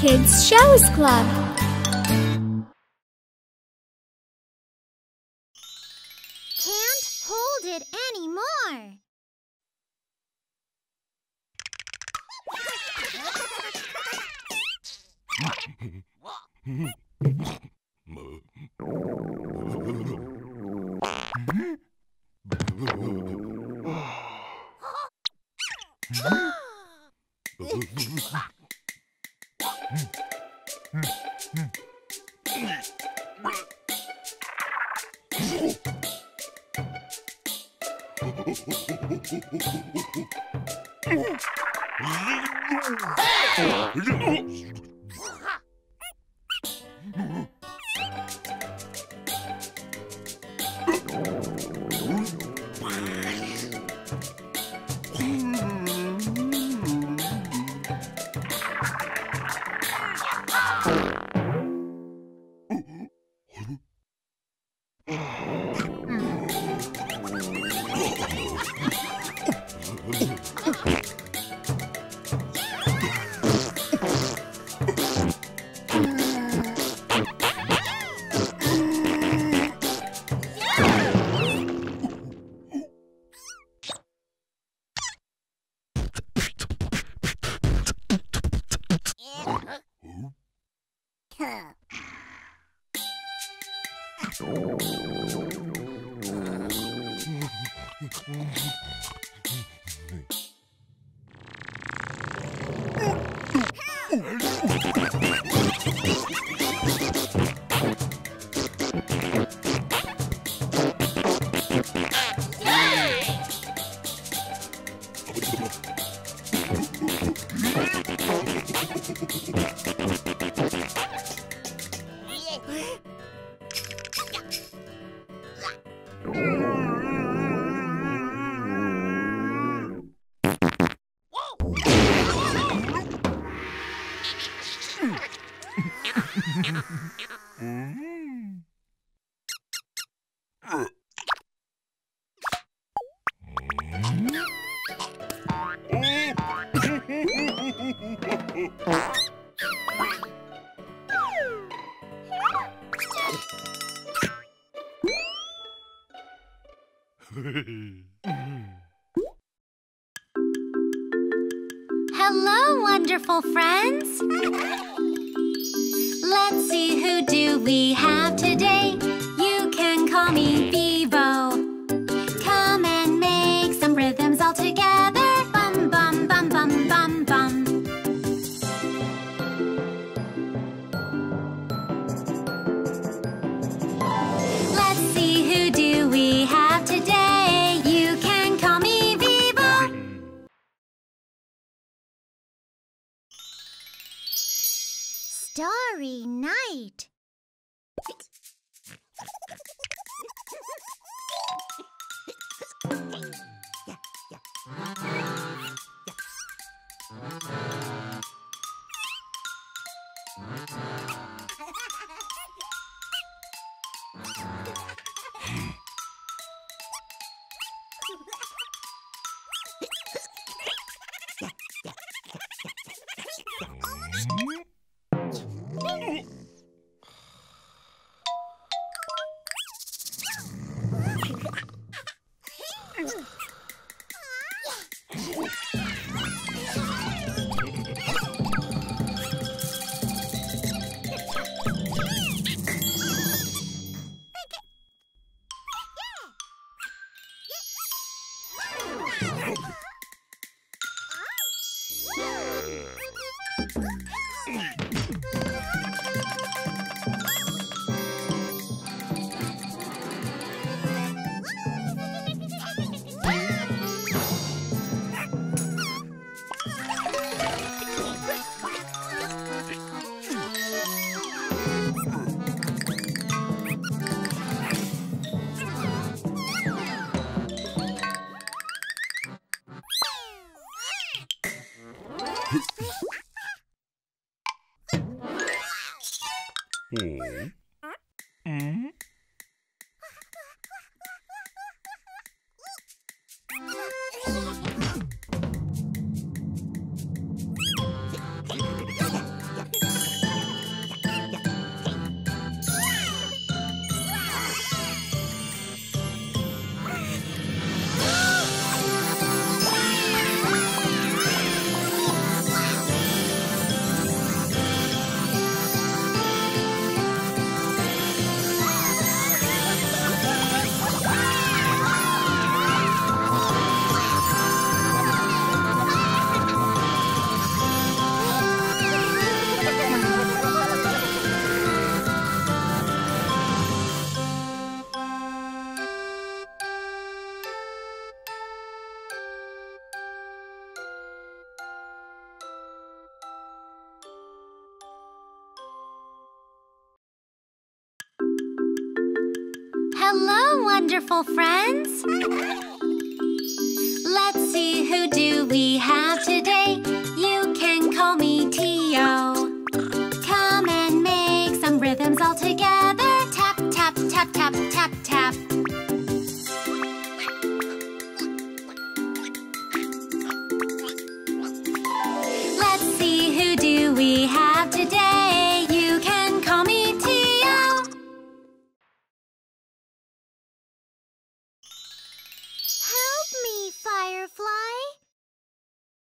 Kids Shows Club. Can't hold it anymore. Lost. Oh, Hello, wonderful friends. Let's see who do we have today. You can call me Vivo. Wonderful friends. Let's see who do we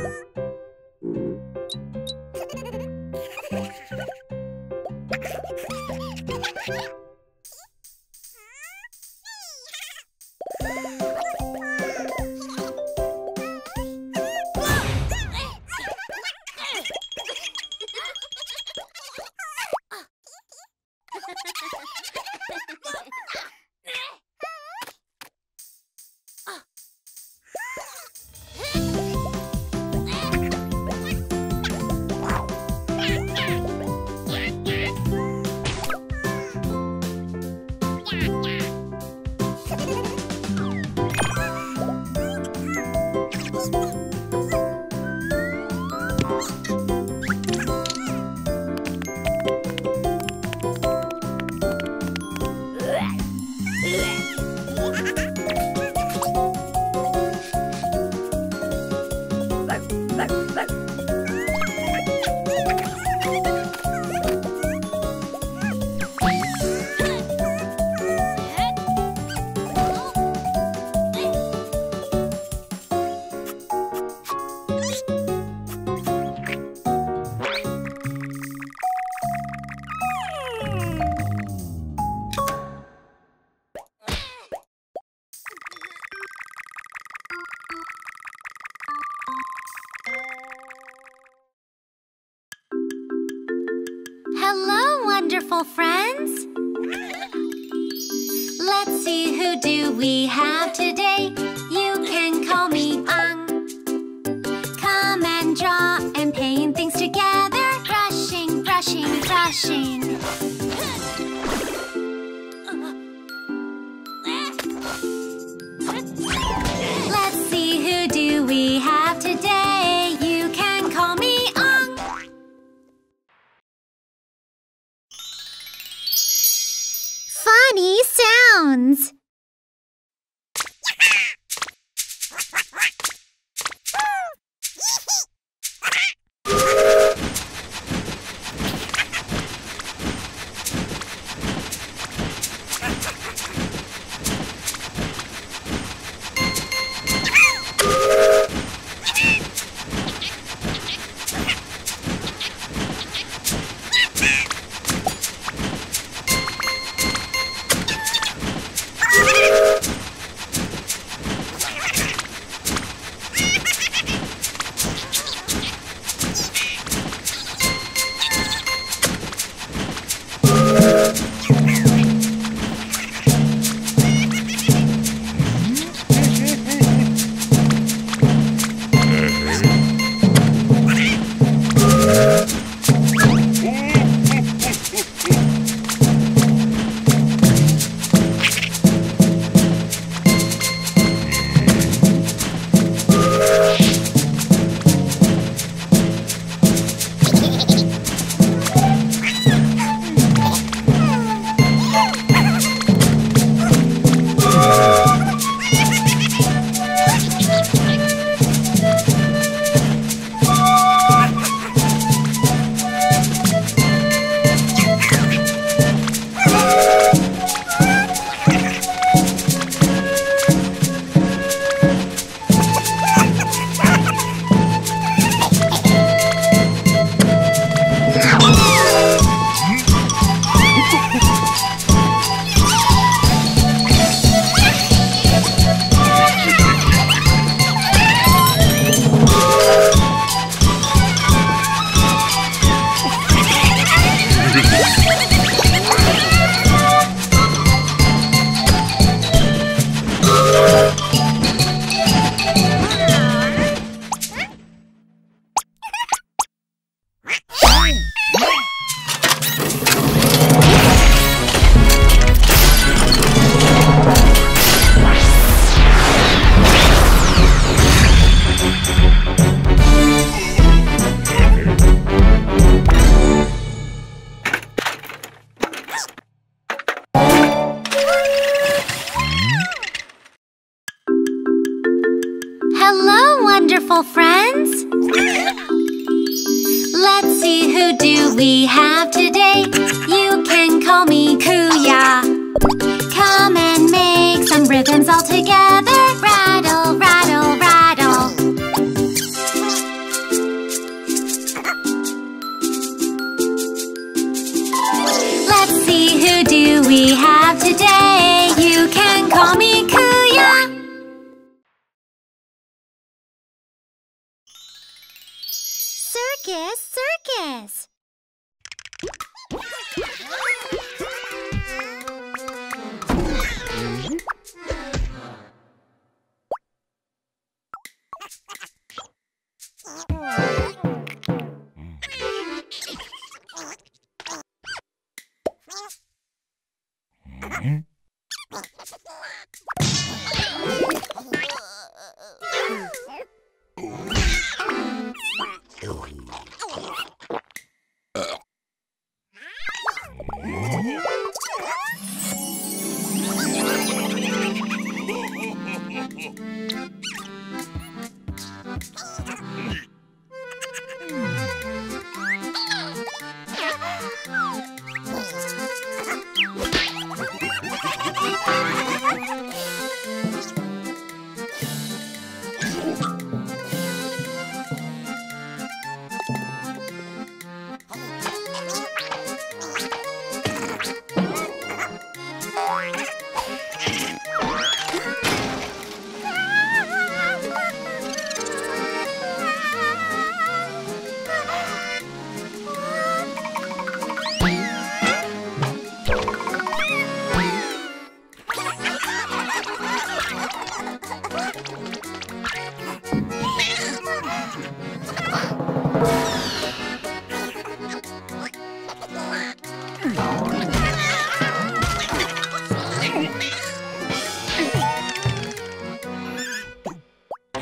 안녕. Hello, wonderful friends. Let's see who do we have today. You can call me Ang. Come and draw and paint things together. Brushing, brushing, brushing. Sounds. Wonderful friends. Let's see who do we have today. You can call me Kuya. Come and make some rhythms all together. Rattle, rattle, rattle. Let's see who do we have today. You can call me Kuya. Oh.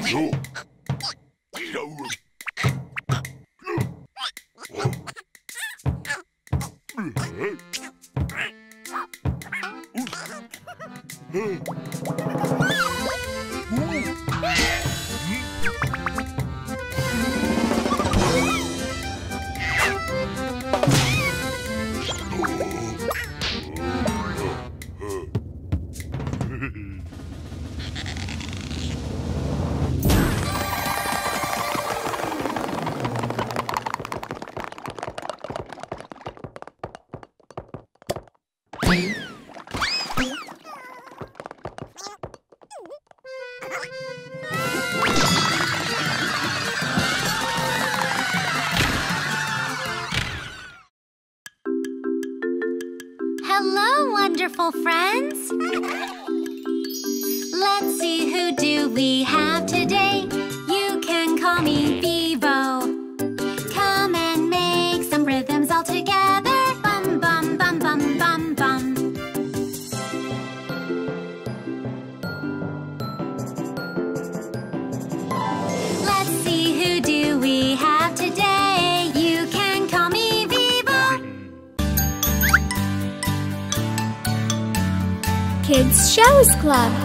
Hello, Shows Club.